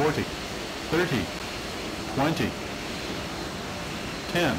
40, 30, 20, 10,